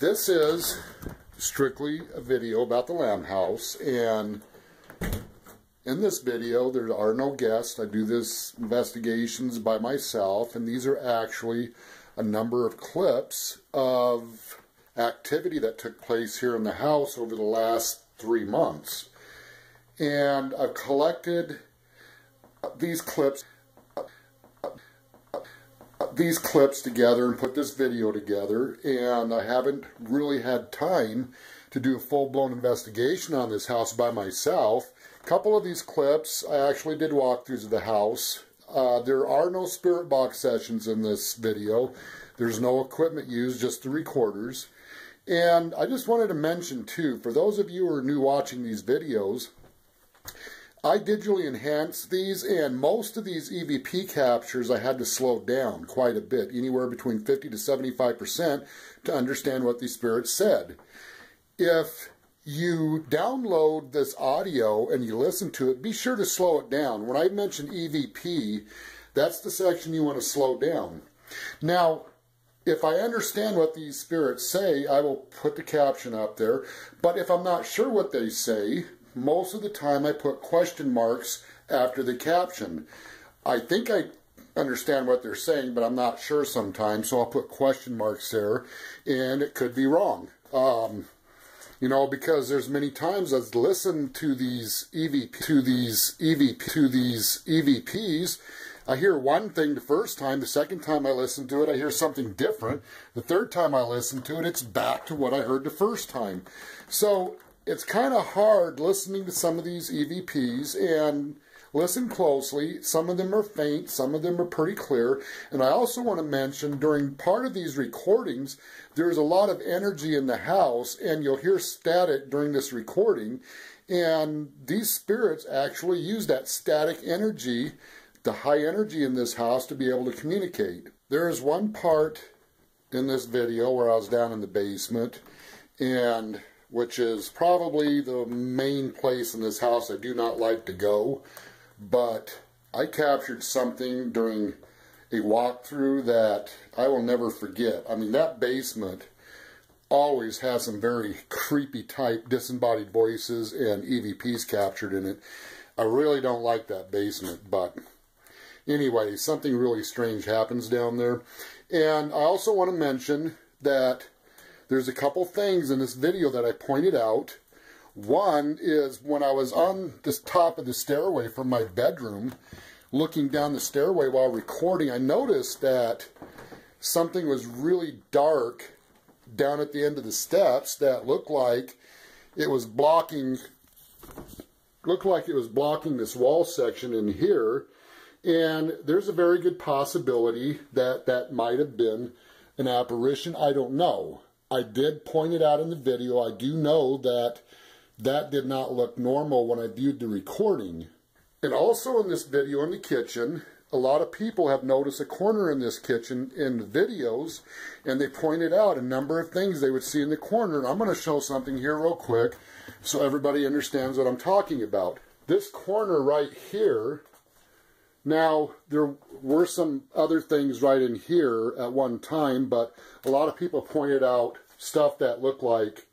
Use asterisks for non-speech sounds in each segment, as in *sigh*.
This is strictly a video about the Lamb House, and in this video, there are no guests. I do this investigations by myself, and these are actually a number of clips of activity that took place here in the house over the last three months. And I've collected these clips these clips together and put this video together and I haven't really had time to do a full-blown investigation on this house by myself. A couple of these clips I actually did walkthroughs of the house. Uh, there are no spirit box sessions in this video. There's no equipment used, just the recorders. And I just wanted to mention too, for those of you who are new watching these videos, I digitally enhanced these, and most of these EVP captures I had to slow down quite a bit, anywhere between 50 to 75% to understand what these spirits said. If you download this audio and you listen to it, be sure to slow it down. When I mention EVP, that's the section you want to slow down. Now, if I understand what these spirits say, I will put the caption up there. But if I'm not sure what they say, most of the time I put question marks after the caption. I think I understand what they're saying, but I'm not sure sometimes, so I'll put question marks there, and it could be wrong. Um, you know, because there's many times I've listened to these EVP, to these EVP, to these EVPs, I hear one thing the first time, the second time I listen to it, I hear something different. The third time I listen to it, it's back to what I heard the first time. So it's kind of hard listening to some of these EVPs and listen closely. Some of them are faint, some of them are pretty clear. And I also want to mention during part of these recordings, there's a lot of energy in the house, and you'll hear static during this recording. And these spirits actually use that static energy, the high energy in this house, to be able to communicate. There is one part in this video where I was down in the basement, and which is probably the main place in this house I do not like to go. But I captured something during a walkthrough that I will never forget. I mean, that basement always has some very creepy type disembodied voices and EVPs captured in it. I really don't like that basement, but anyway, something really strange happens down there. And I also want to mention that there's a couple things in this video that I pointed out. One is when I was on the top of the stairway from my bedroom, looking down the stairway while recording, I noticed that something was really dark down at the end of the steps that looked like it was blocking looked like it was blocking this wall section in here. And there's a very good possibility that that might have been an apparition. I don't know I did point it out in the video. I do know that that did not look normal when I viewed the recording. And also in this video in the kitchen, a lot of people have noticed a corner in this kitchen in the videos, and they pointed out a number of things they would see in the corner. And I'm going to show something here real quick so everybody understands what I'm talking about. This corner right here now, there were some other things right in here at one time, but a lot of people pointed out stuff that looked like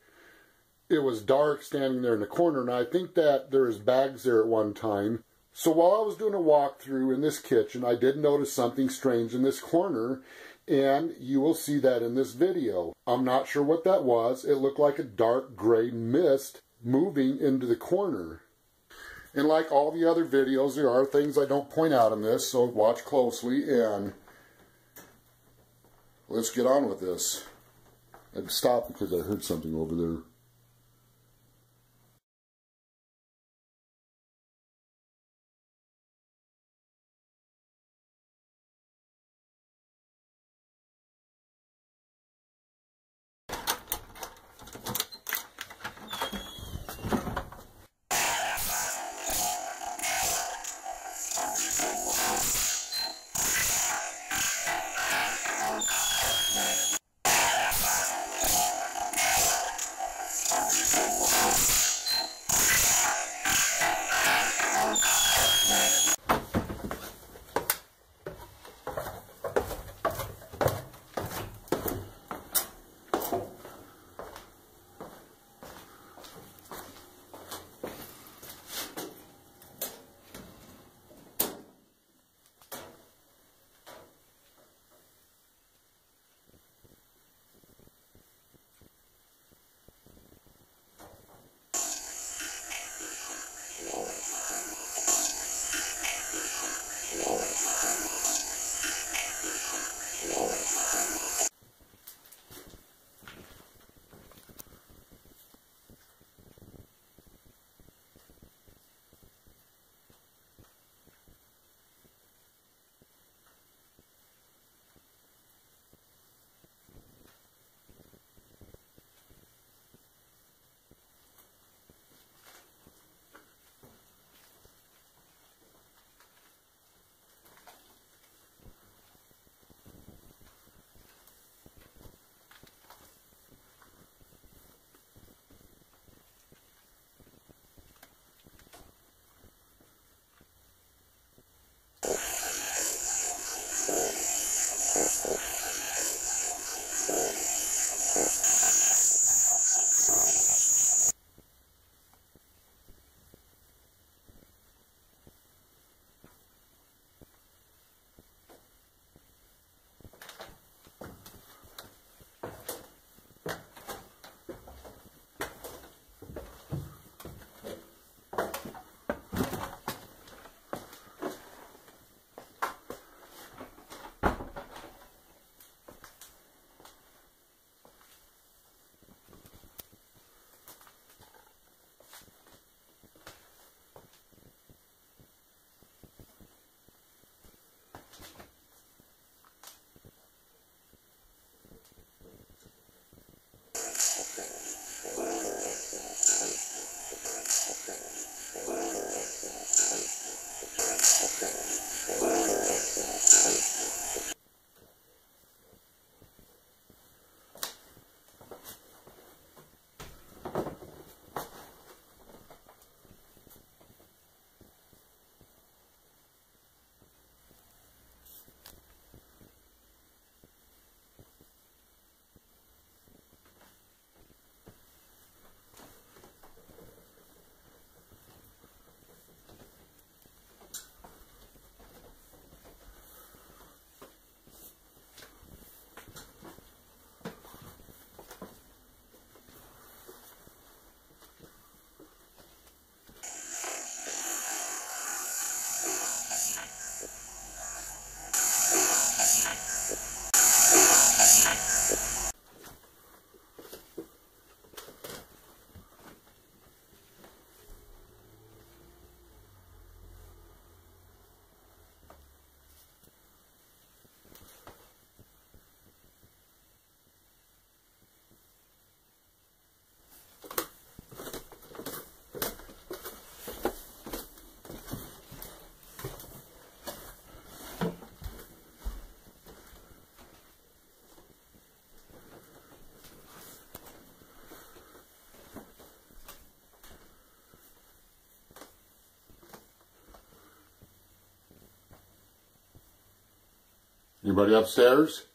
it was dark standing there in the corner, and I think that there was bags there at one time. So while I was doing a walkthrough in this kitchen, I did notice something strange in this corner, and you will see that in this video. I'm not sure what that was. It looked like a dark gray mist moving into the corner. And like all the other videos, there are things I don't point out in this, so watch closely and let's get on with this. I stopped because I heard something over there. Anybody upstairs?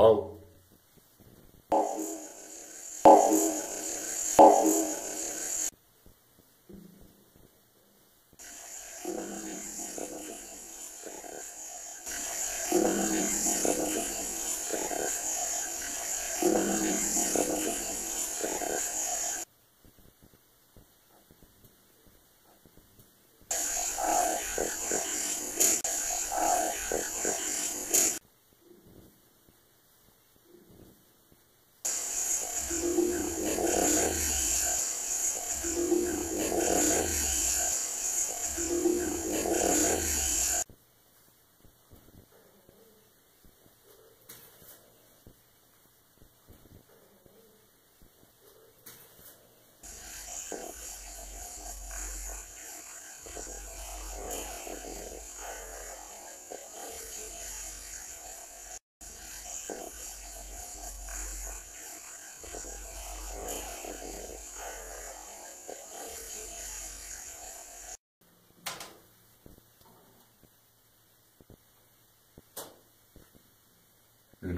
Hello?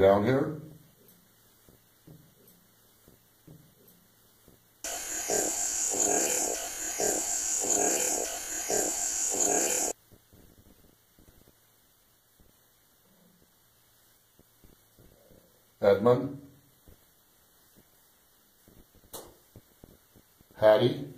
Down here? Edmund? Hattie?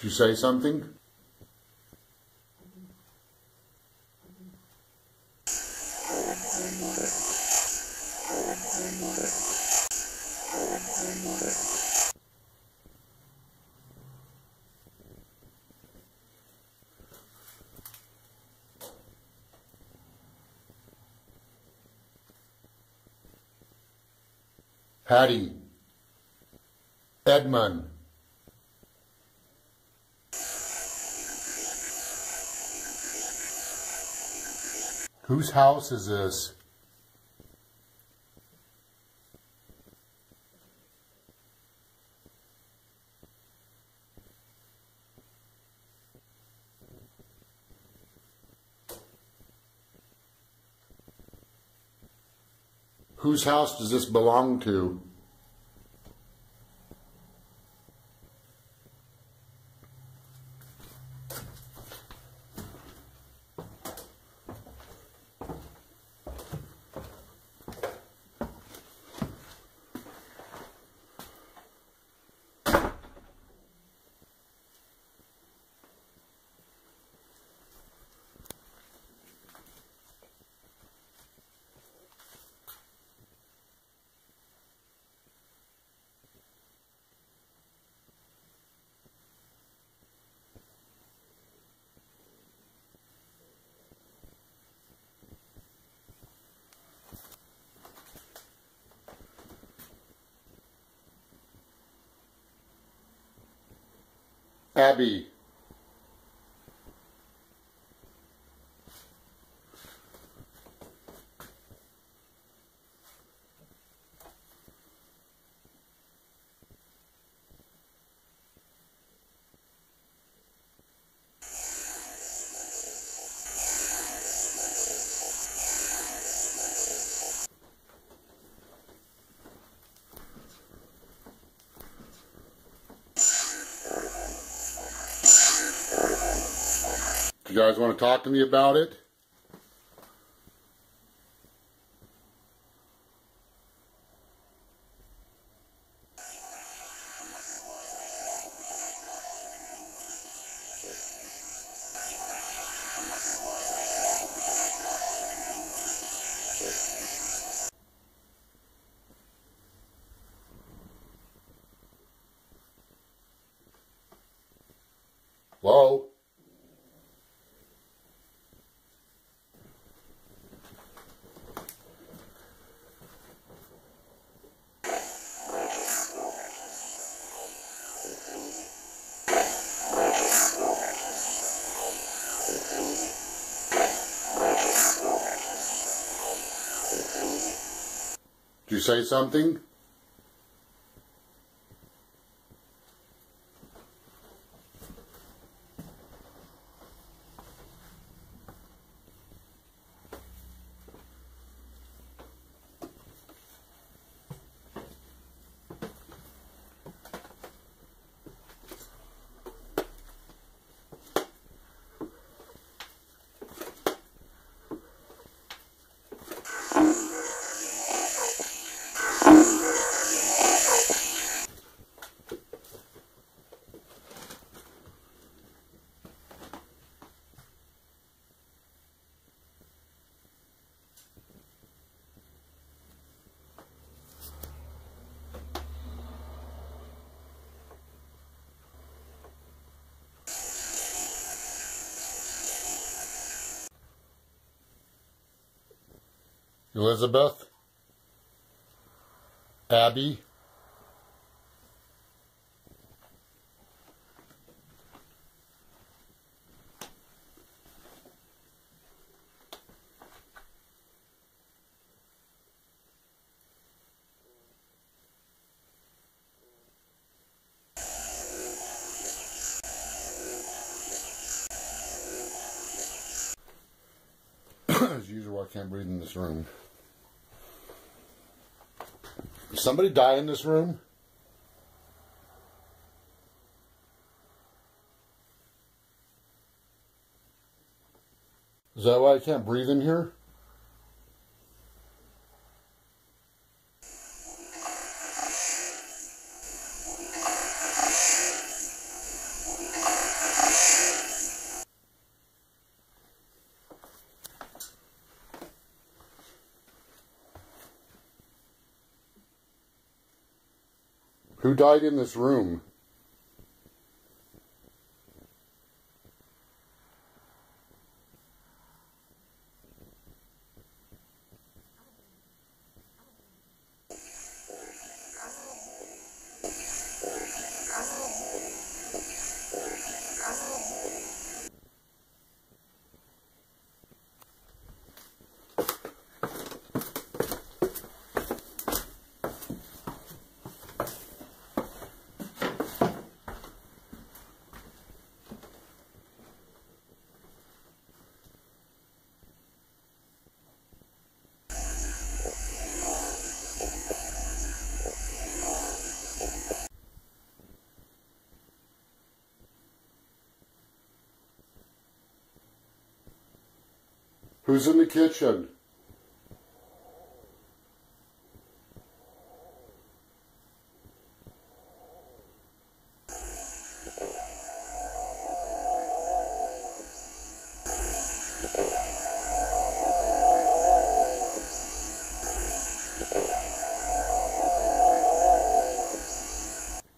Did you say something? Hattie. Edmund. Whose house is this? Whose house does this belong to? Abby. You guys want to talk to me about it? Hello? Did you say something? Elizabeth? Abby? *coughs* As usual, I can't breathe in this room. Did somebody die in this room? Is that why I can't breathe in here? Who died in this room? Who's in the kitchen?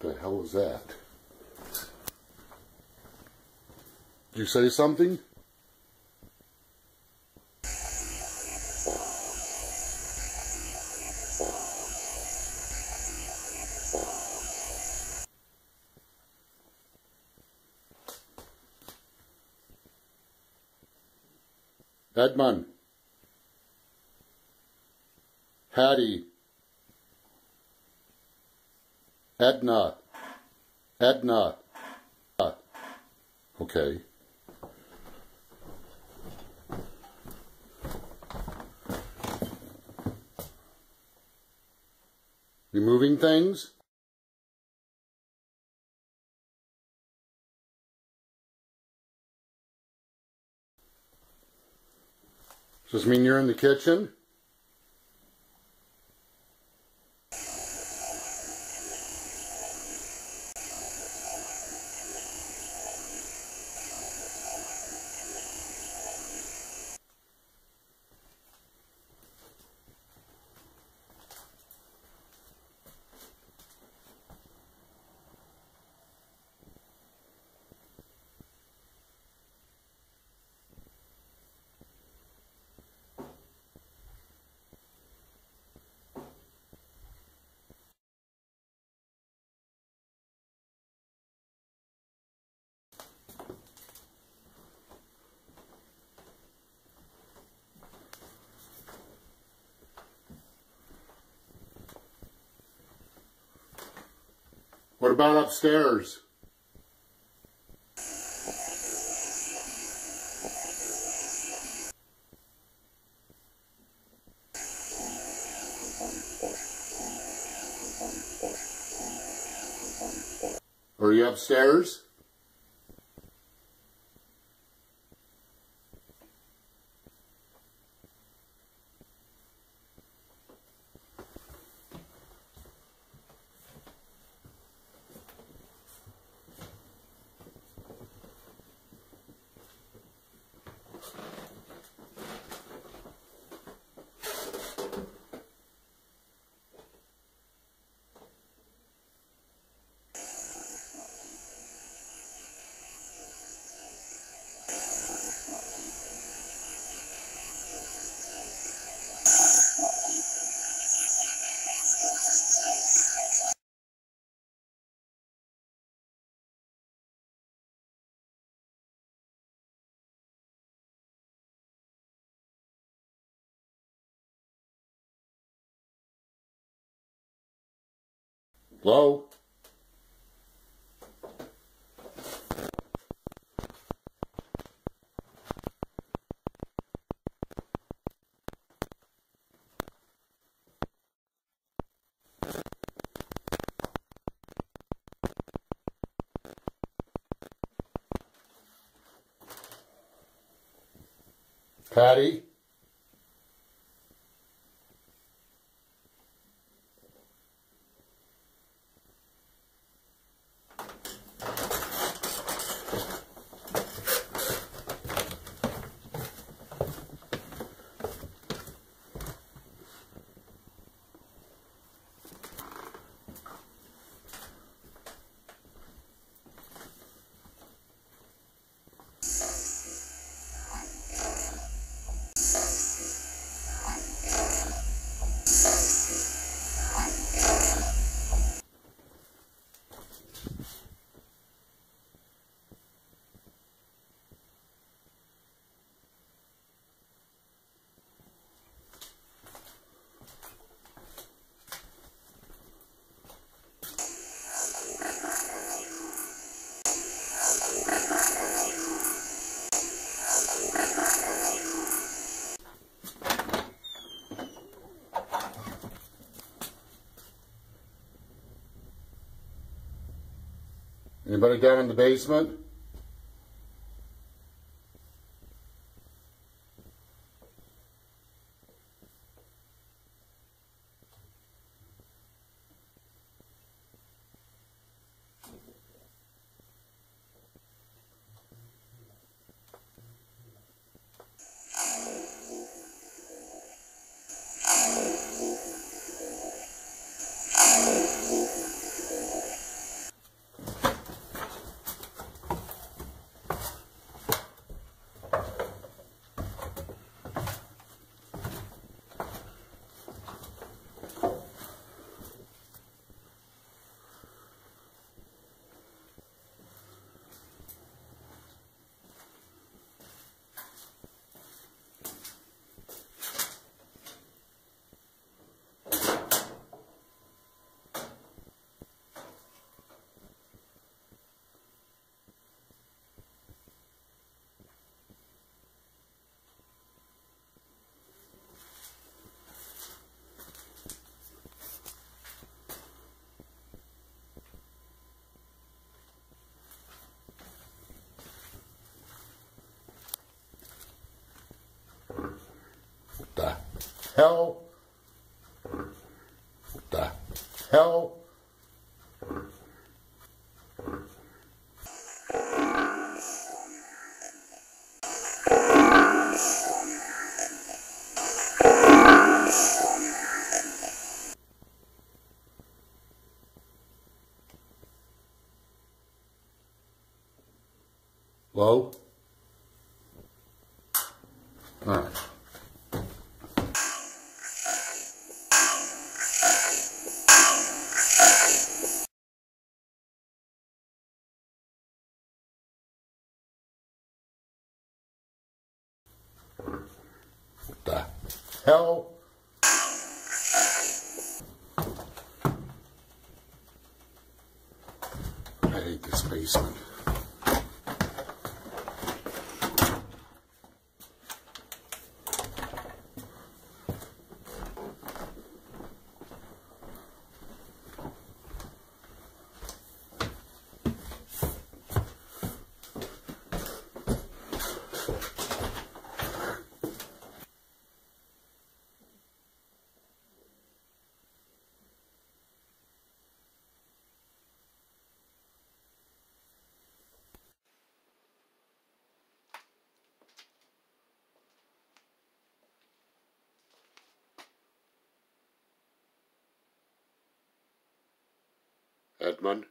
The hell is that? You say something? Edmund. Hattie. Edna. Edna. Uh, Okay. You moving things? Does this mean you're in the kitchen? About upstairs? Are you upstairs? Hello? Patty? Anybody down in the basement? Hell? What the hell? Low? All right. What the hell? I hate this basement. Edmund?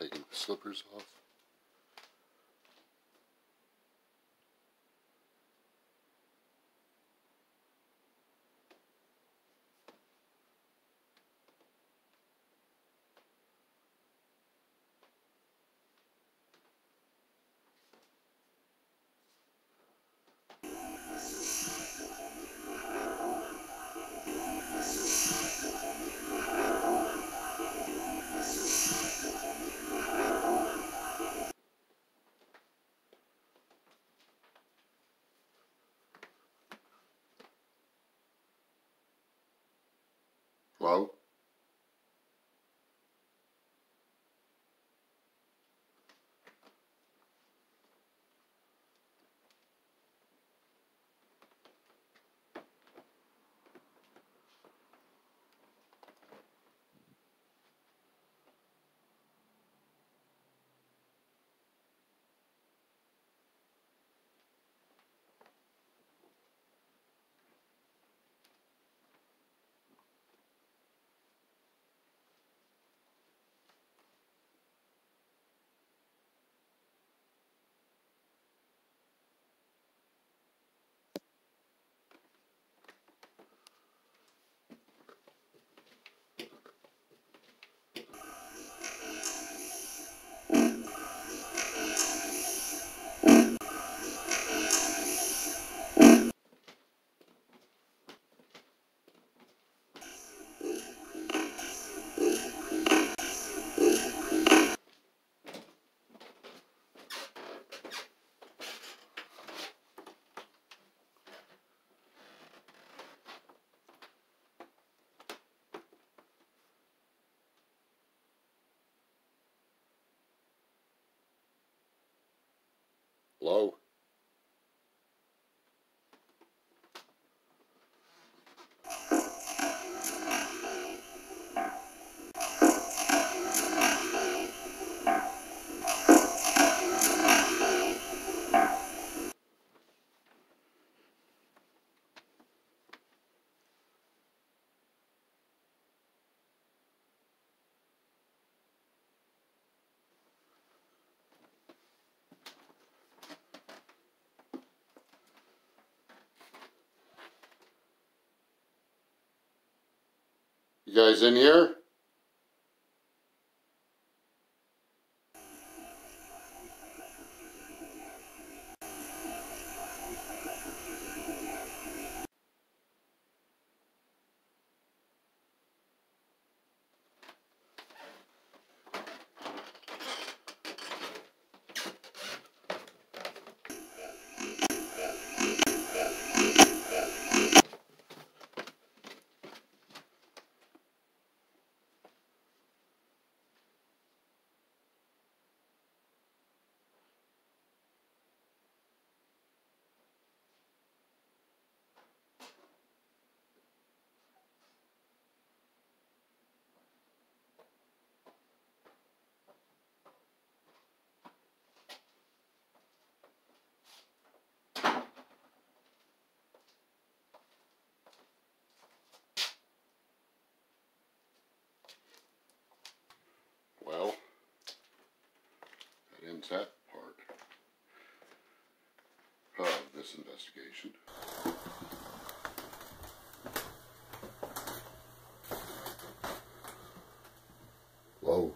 Taking my slippers off. Hello? You guys in here? That part of this investigation. Whoa.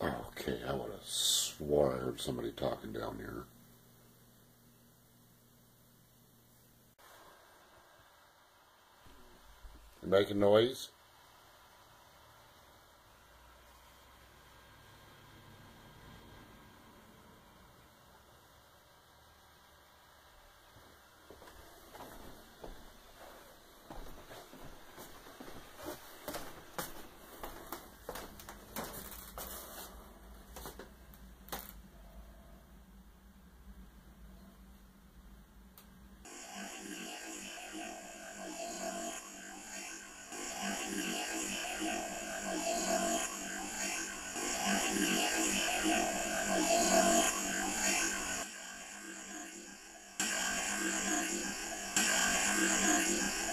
Okay, I would have swore I heard somebody talking down here. You making noise? Thank you.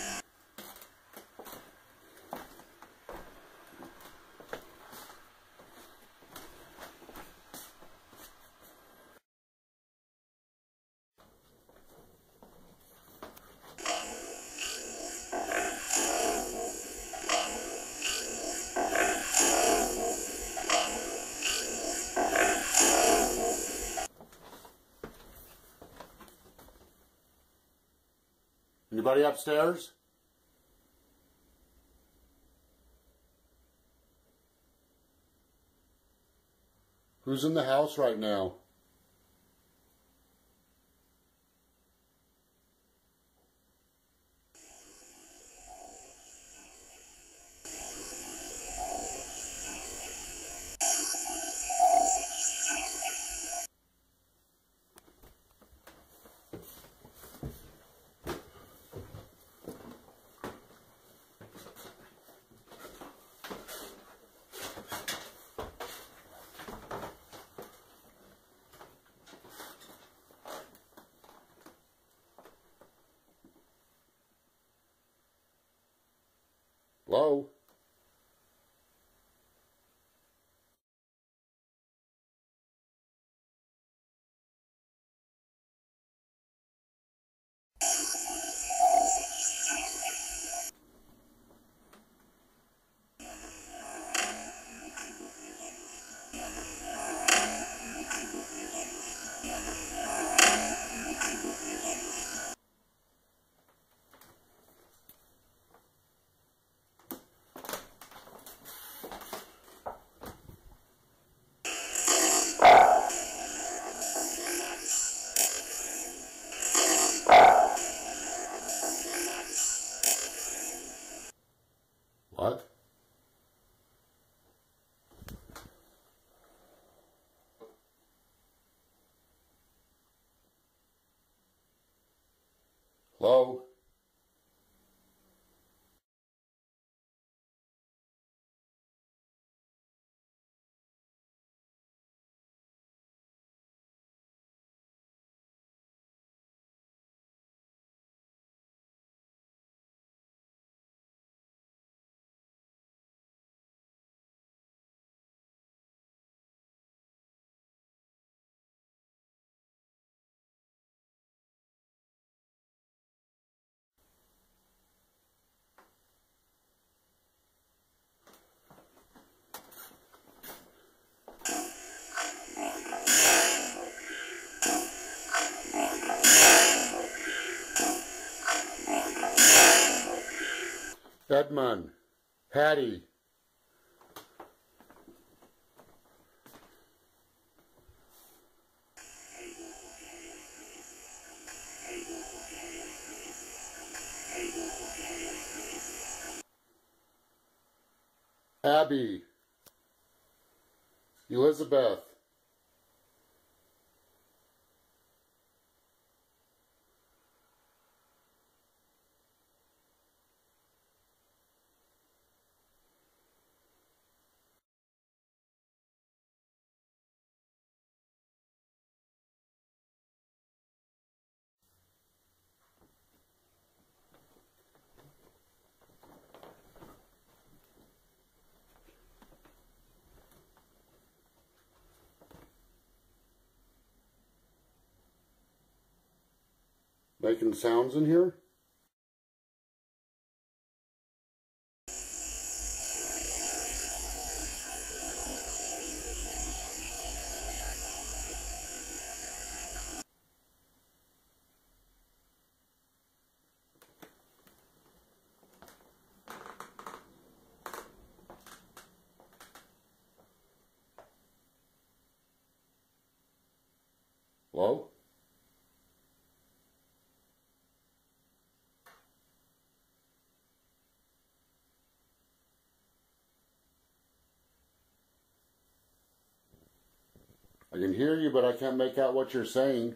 Anybody upstairs? Who's in the house right now? Hello? What? Hello? Edmund, Patty, Abby, Elizabeth, making sounds in here. Hello? I can hear you, but I can't make out what you're saying.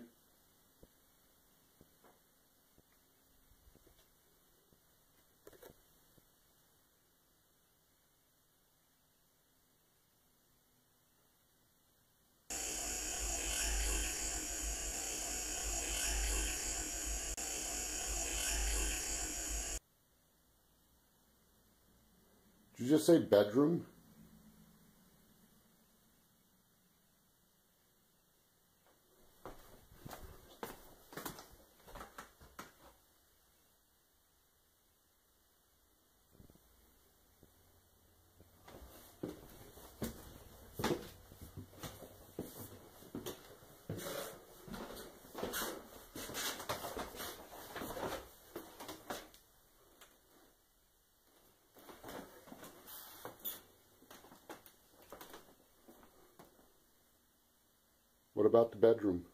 Did you just say bedroom? About the bedroom?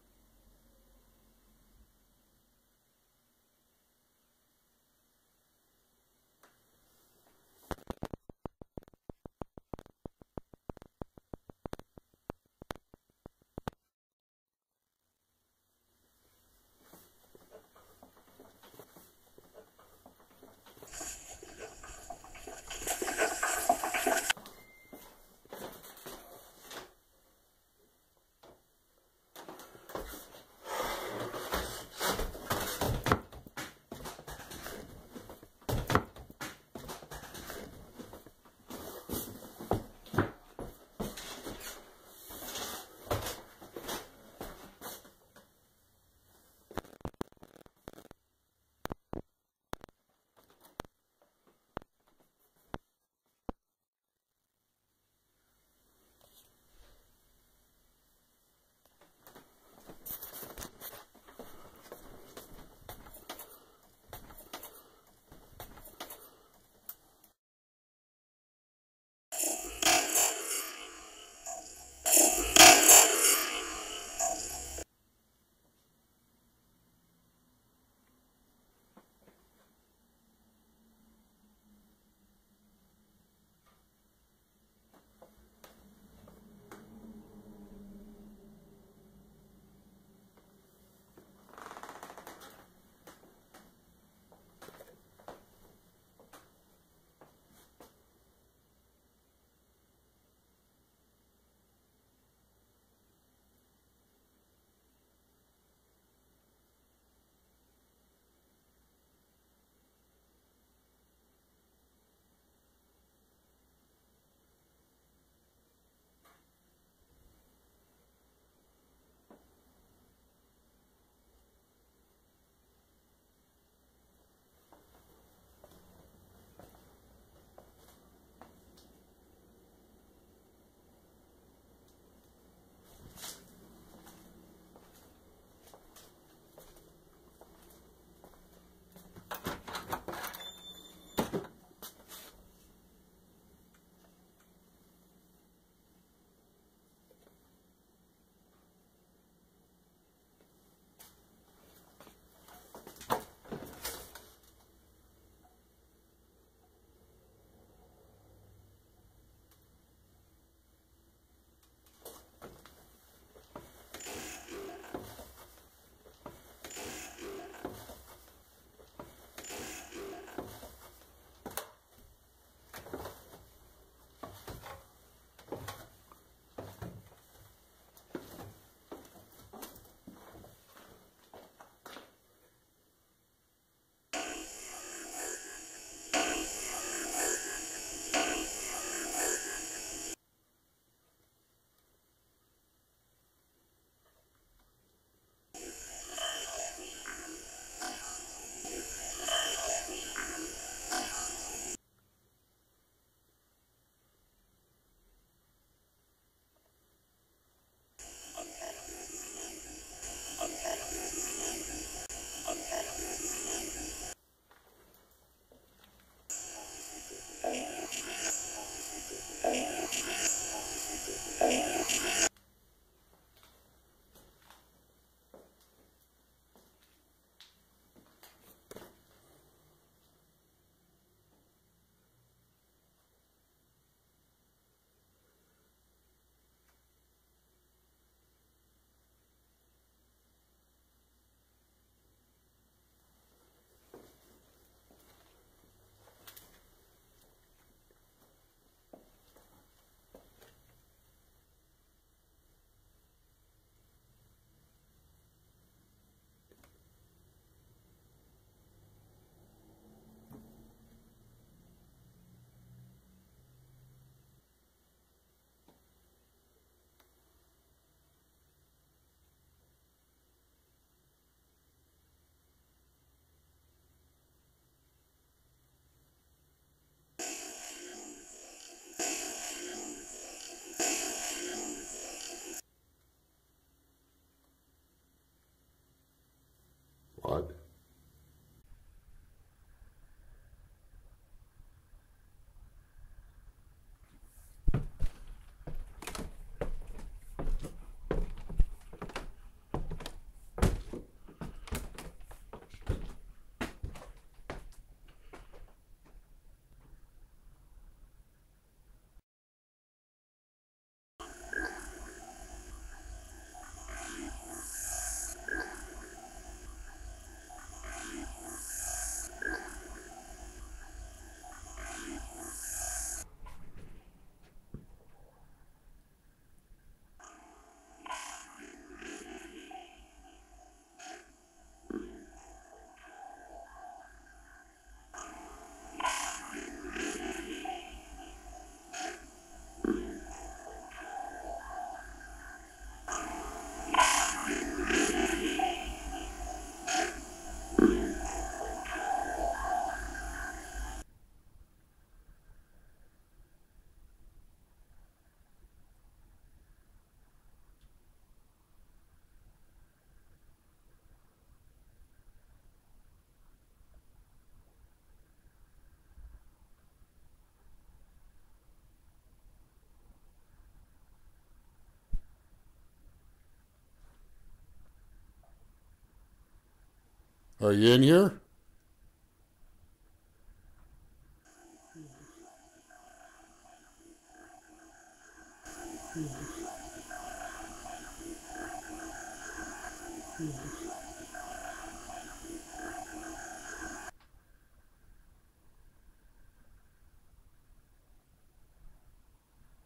Are you in here?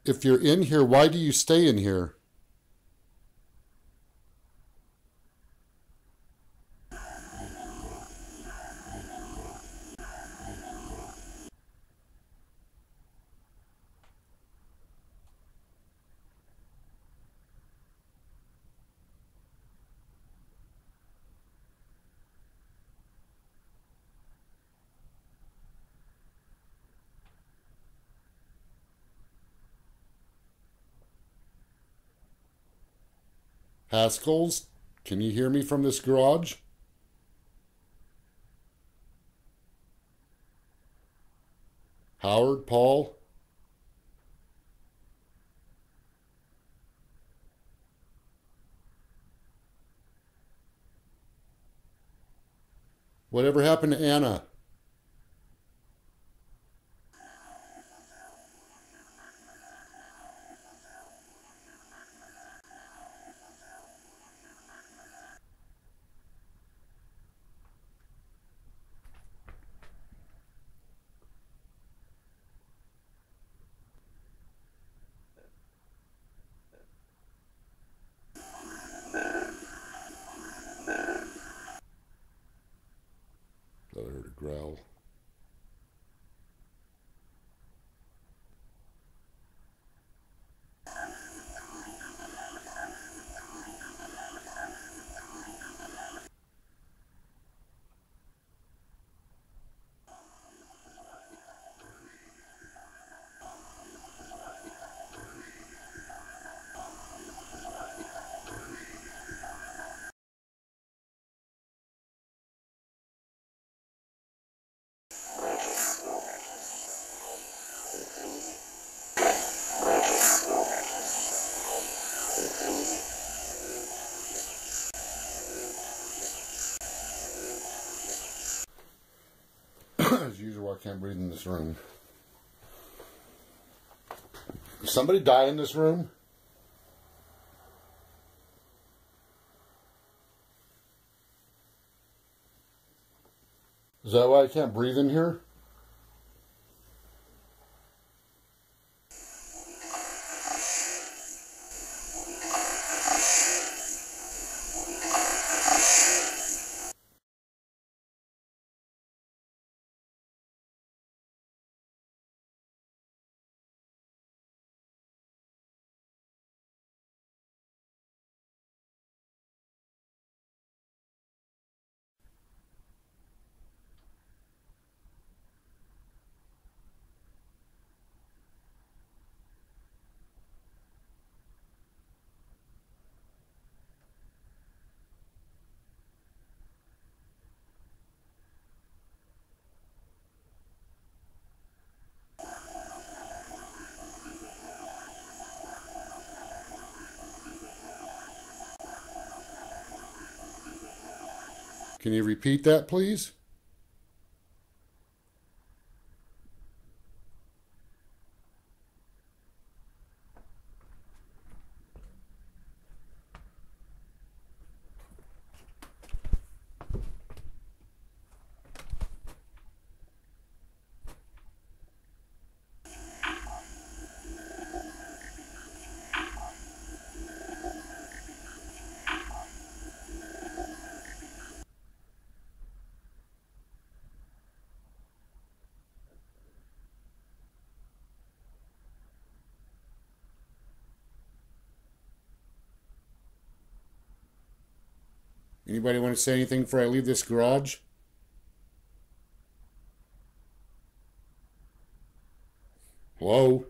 If you're in here, why do you stay in here? Haskell's, can you hear me from this garage? Howard, Paul? Whatever happened to Anna? I heard a growl. As usual, I can't breathe in this room. Did somebody die in this room? Is that why I can't breathe in here? Can you repeat that, please? Anybody want to say anything before I leave this garage? Hello?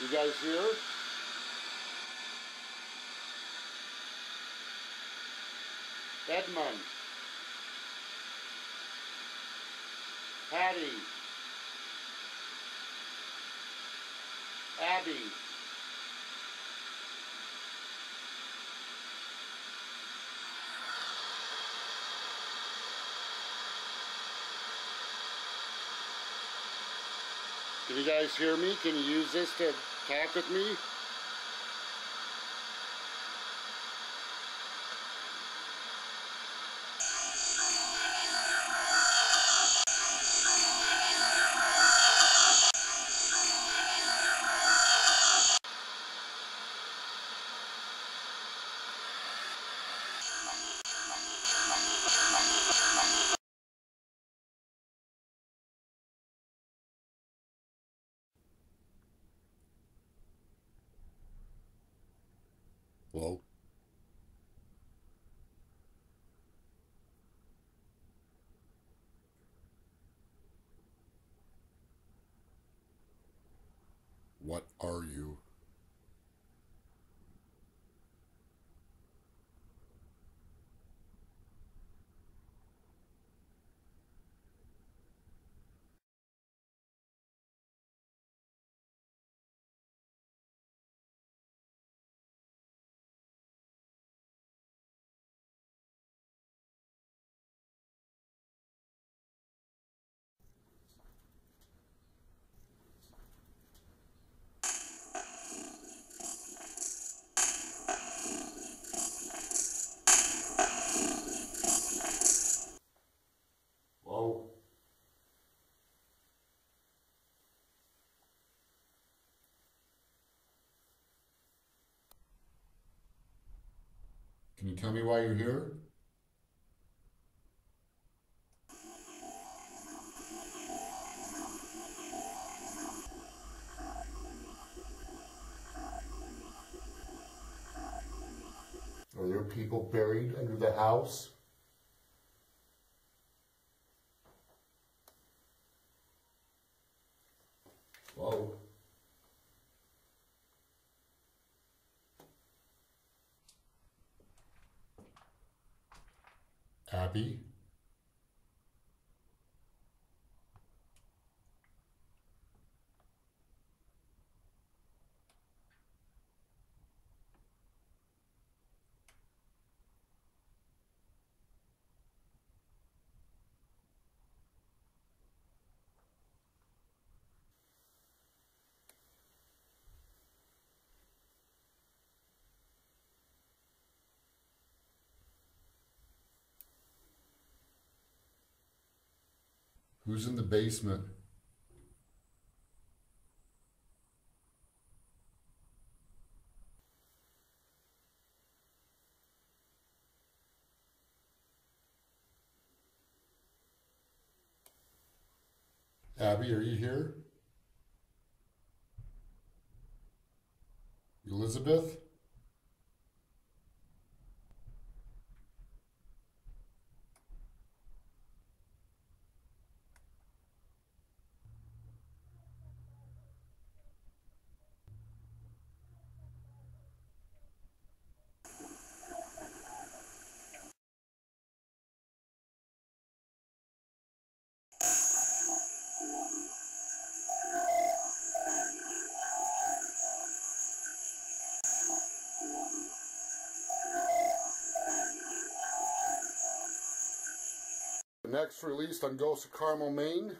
You guys here? Edmund. Patty. Abby. Can you guys hear me? Can you use this to talk with me? What are you? Can you tell me why you're here? Are there people buried under the house? Abby? Who's in the basement? Abby, are you here? Elizabeth? Next released on Ghost of Carmel, Maine.